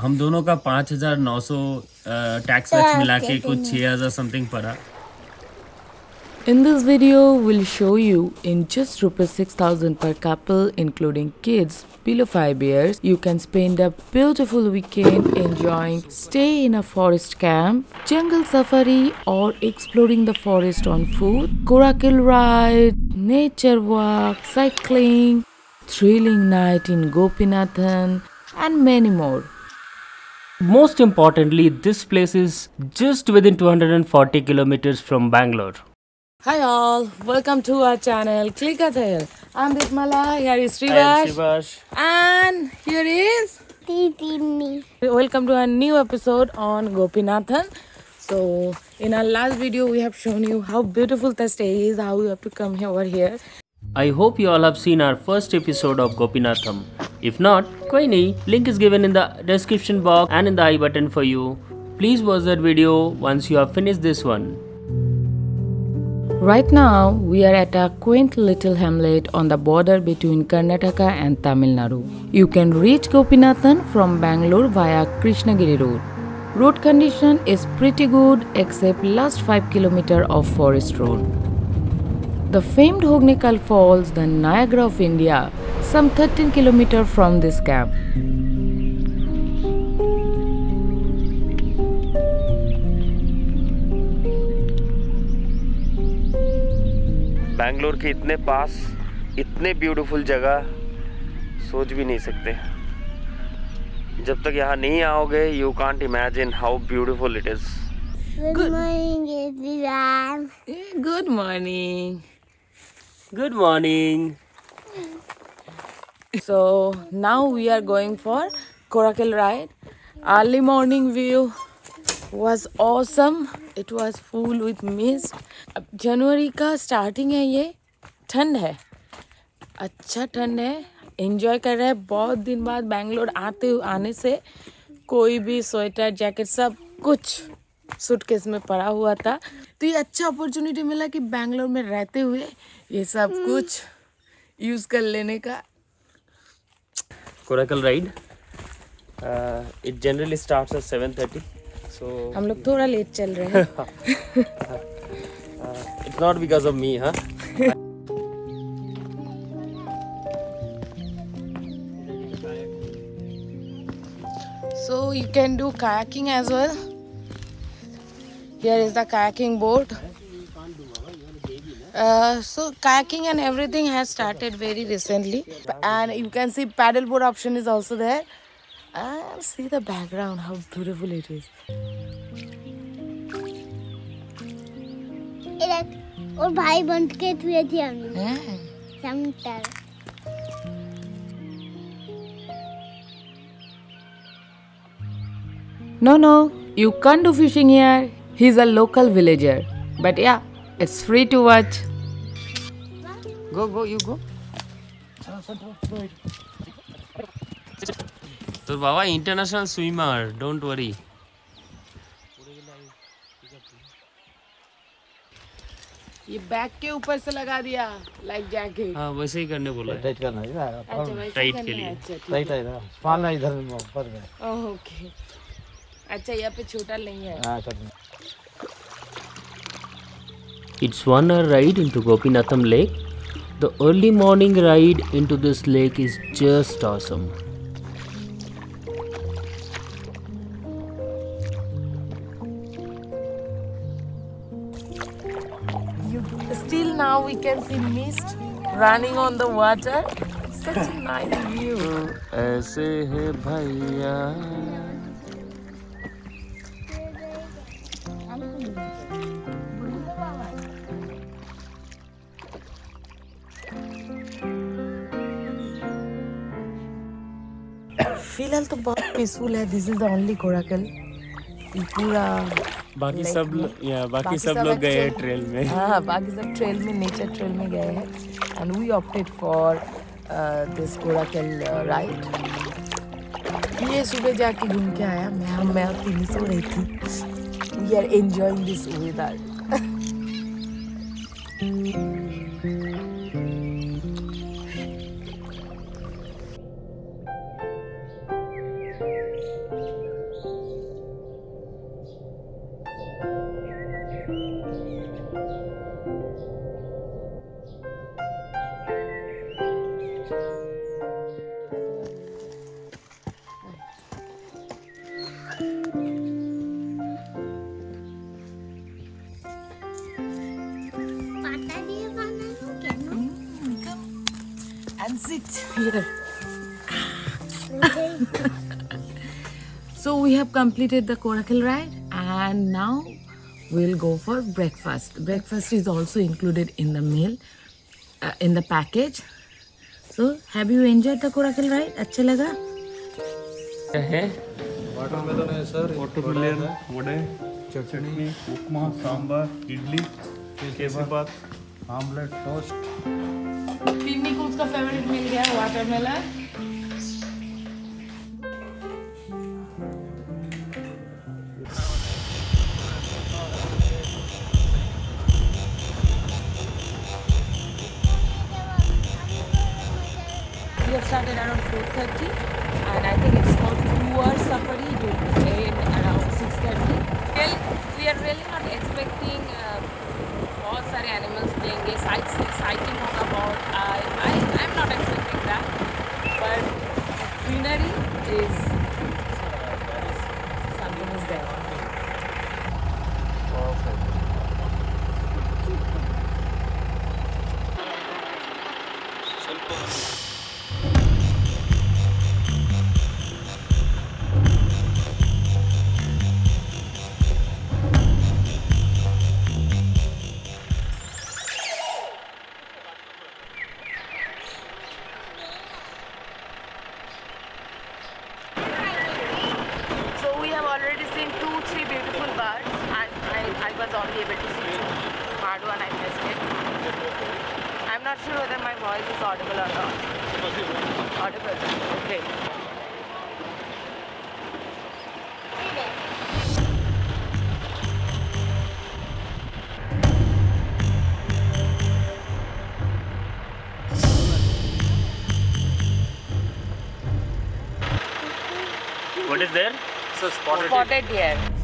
हम दोनों का पाँच हज़ार नौ सौ टैक्स वैक्स मिला के कुछ छः हज़ार समथिंग पड़ा In this video, we'll show you in just rupees 6000 per couple, including kids below 5 years, you can spend a beautiful weekend enjoying stay in a forest camp, jungle safari, or exploring the forest on foot, coracle ride, nature walk, cycling, thrilling night in Gopinathan, and many more. Most importantly, this place is just within 240 kilometers from Bangalore. Hi all, welcome to our channel ClickATale. I'm Bitmala, here is Srivash, and here is Titini. welcome to a new episode on Gopinatham. So, in our last video, we have shown you how beautiful the stay is, how you have to come over here. I hope you all have seen our first episode of Gopinatham. If not, koi link is given in the description box and in the i button for you. Please watch that video once you have finished this one. Right now, we are at a quaint little hamlet on the border between Karnataka and Tamil Nadu. You can reach Gopinatham from Bangalore via Krishnagiri Road. Road condition is pretty good except last 5 km of forest road. The famed Hognikal Falls, the Niagara of India, some 13 km from this camp. Bangalore के इतने पास इतने beautiful जगह सोच भी नहीं सकते जब तक यहाँ नहीं आओगे you can't imagine how beautiful it is Good morning, everyone. Good morning. So now we are going for Coracle ride. Early morning view was awesome. It was full with mist. अब जनवरी का स्टार्टिंग है ये ठंड है अच्छा ठंड है enjoy कर रहे हैं बहुत दिन बाद बैंगलोर आते आने से कोई भी स्वेटर जैकेट सब कुछ सूटकेस में पड़ा हुआ था। तो ये अच्छा अपॉर्चुनिटी मिला कि बैंगलोर में रहते हुए ये सब कुछ यूज़ कर लेने का। Coracle ride it generally starts at 7:30 so हम लोग थोड़ा लेट चल रहे हैं। It's not because of me huh? So you can do kayaking as well? here is the kayaking board uh, so kayaking and everything has started very recently and you can see paddleboard option is also there and see the background how beautiful it is ये देख, और भाई बन के हुए थे हम लोग Hmm. समटर no no you can't do fishing here he's a local villager but yeah it's free to watch go go you go तो बाबा इंटरनेशनल स्विमर डोंट वरी ये बैग के ऊपर से लगा दिया लाइक जैकेट हाँ वैसे ही करने बोला है टाइट करना है ना अच्छा वैसे टाइट करना के है, लिए। अच्छा ठीक टाइट है ना पालना इधर में ऊपर में है। ओके अच्छा यहाँ पे छोटा नहीं है हाँ करना It's one hour ride into Gopinatham Lake. The early morning ride into this lake is just awesome. Still now we can see mist running on the water. Such a nice view. ऐसे है भैया फ़िलहाल तो बहुत peaceful है. This is the only coracle पूरा बाकी सब या बाकी बाकी सब सब लोग गए actually- ट्रेल में. हाँ बाकी सब ट्रेल में नेचर ट्रेल में गए हैं. And we opted for this coracle ride ये सुबह जाके घूम के आया. मैं हम मैं तीन सो रही थी. We are enjoying this weather Sit here. So we have completed the Coracle ride and now we'll go for breakfast. Breakfast is also included in the meal, uh, in the package. So have you enjoyed the Coracle ride? अच्छा लगा? Watermelon है sir watermelon वड़े चटनी उपमा सांबर इडली कैसे बात omelette toast पिन्नी को उसका favourite मिल गया watermelon besides this, seen two, three beautiful birds, and I, I was only able to see two. Third one I missed it. I'm not sure whether my voice is audible or not. Audible. Okay. What is there? Spotted deer.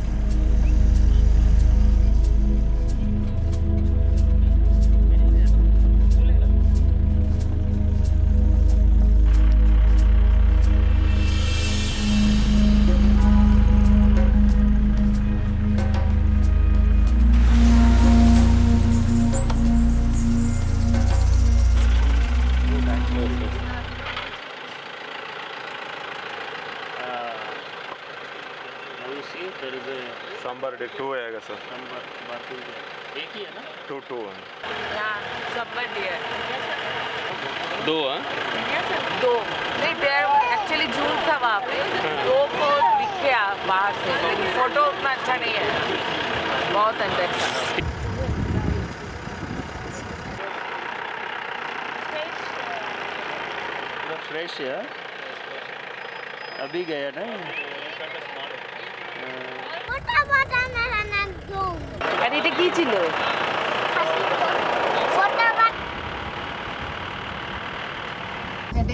You see, there is a sambar deer too आएगा sir number एक ही है ना to two है Yeah. दो हाँ दो नहीं देर actually जून था वहाँ पे दो को दिख गया बाहर से लेकिन फ़ोटो उतना अच्छा नहीं है बहुत अंदर था फ्रेश है अभी गया ना এটা কি ছিল?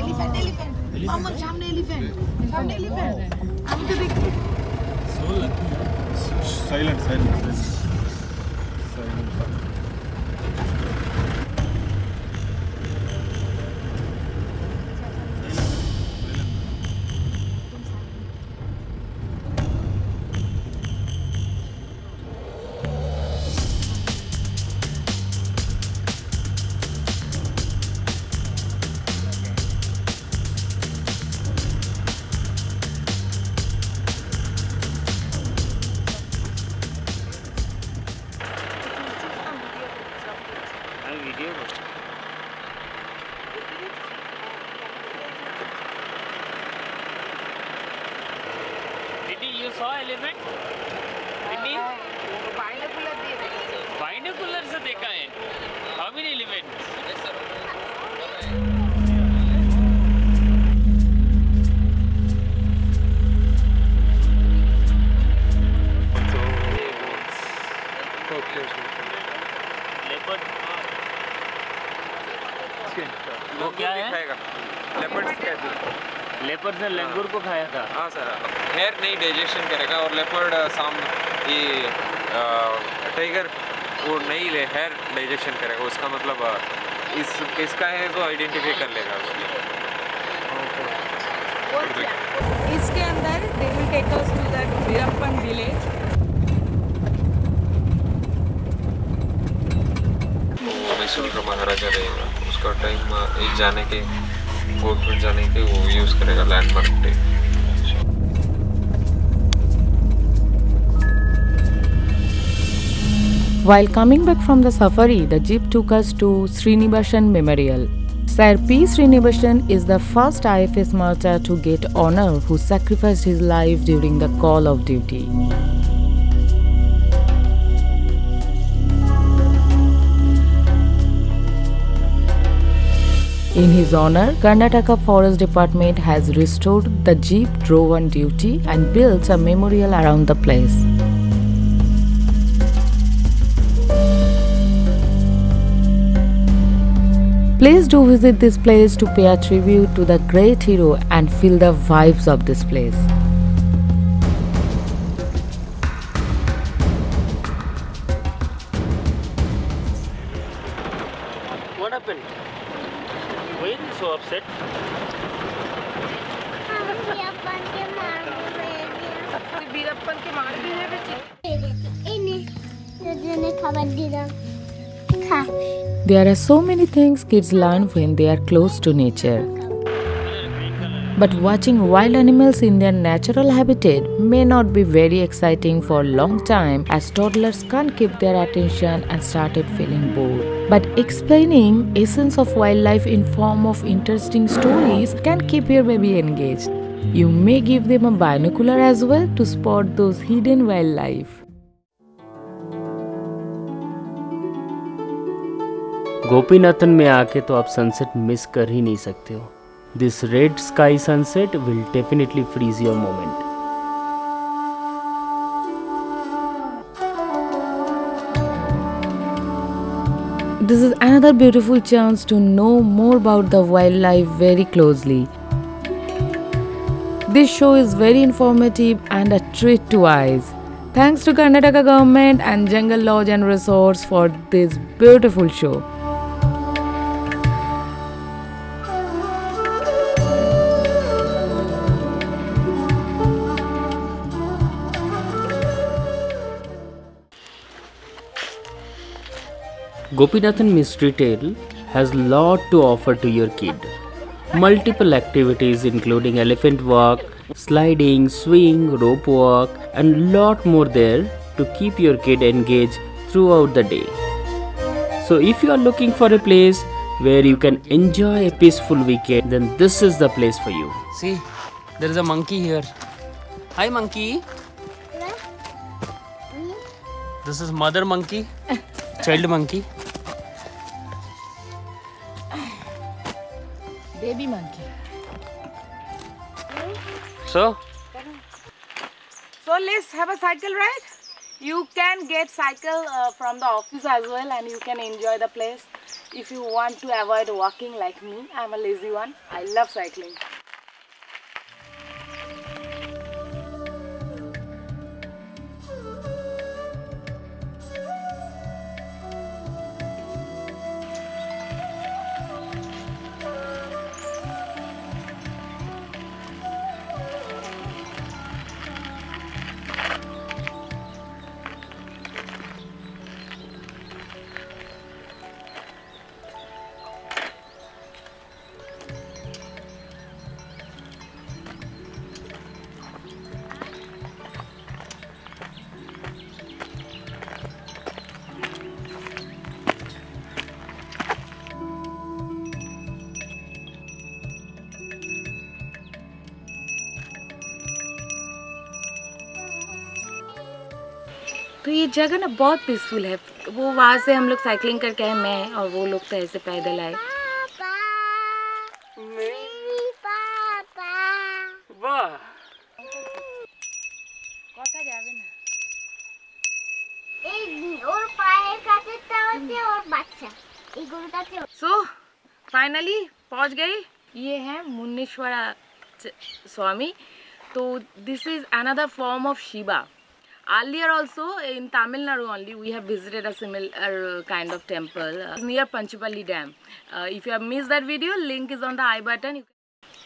এলিফ্যান্ট এলিফ্যান্ট আমার সামনে এলিফ্যান্ট এলিফ্যান্ট আমি তো দেখি। সাইলেন্ট সাইলেন্ট नहीं ले हेयर डाइजेशन करेगा उसका मतलब इस किसका है तो आइडेंटिफाई कर लेगा उसकी। इसके अंदर they will take us to that Veerappan village वो मैसूर का महाराजा रहेगा। उसका टाइम एक जाने के बोट जाने के वो यूज़ करेगा लैंडमार्क पे While coming back from the safari, the jeep took us to Srinivasan Memorial. Sir P. Srinivasan is the first IFS martyr to get honor who sacrificed his life during the call of duty. In his honor, Karnataka Forest Department has restored the jeep drove on duty and built a memorial around the place. Please do visit this place to pay a tribute to the great hero and feel the vibes of this place. What happened? Why are you so upset? There are so many things kids learn when they are close to nature. But watching wild animals in their natural habitat may not be very exciting for a long time as toddlers can't keep their attention and started feeling bored. But explaining essence of wildlife in form of interesting stories can keep your baby engaged. You may give them a binocular as well to spot those hidden wildlife. Gopinathan में आके तो आप sunset miss कर ही नहीं सकते हो this red sky sunset will definitely freeze your moment This is another beautiful chance to know more about the wildlife very closely. This show is very informative and a treat to eyes. Thanks to Karnataka government and Jungle Lodge and Resorts for this beautiful show. Gopinatham Mystery Trail has lot to offer to your kid. Multiple activities including elephant walk, sliding, swing, rope walk and lot more there to keep your kid engaged throughout the day. So if you are looking for a place where you can enjoy a peaceful weekend then this is the place for you. See, there is a monkey here. Hi, monkey. This is mother monkey, child monkey. Baby monkey. So, So let's have a cycle ride. You can get cycle uh, from the office as well and you can enjoy the place. If you want to avoid walking like me, I'm a lazy one. I love cycling. तो ये जगह ना बहुत peaceful है। वो वहाँ से हम लोग साइकिलिंग करके आए मैं और वो लोग तो ऐसे पैदल आए। सो फाइनली पहुँच गई ये है मुन्नेश्वरा स्वामी। तो this is another form of Shiva Earlier also in Tamil Nadu only we have visited a similar kind of temple uh, near panchapalli Dam. Uh, if you have missed that video, link is on the i button.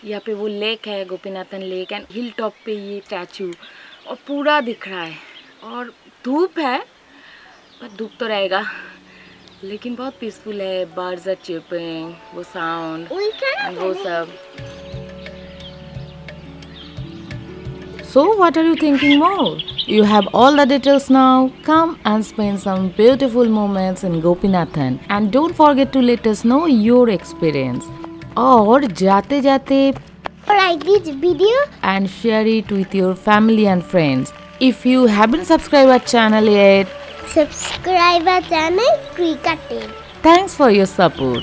यहाँ पे वो lake है Gopinathan lake and hill top पे ये statue और पूरा दिख रहा है और धूप है पर धूप तो रहेगा लेकिन बहुत पीसफुल है बर्ड्स आर चिपिंग वो साउंड वो सब So what are you thinking more? You have all the details now. Come and spend some beautiful moments in Gopinatham and don't forget to let us know your experience. Or, जाते जाते like this video and share it with your family and friends. If you haven't subscribed our channel yet, subscribe our channel Cricket. Thanks for your support.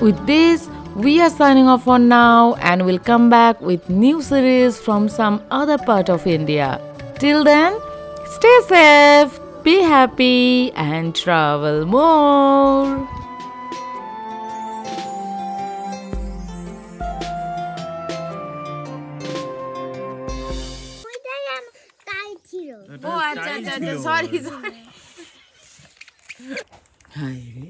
With this, we are signing off for now and we'll come back with new series from some other part of India. Till then, stay safe, be happy and travel more. ওইটাই আমার তাই ছিল Oh, আচ্ছা আচ্ছা আচ্ছা sorry sorry high রে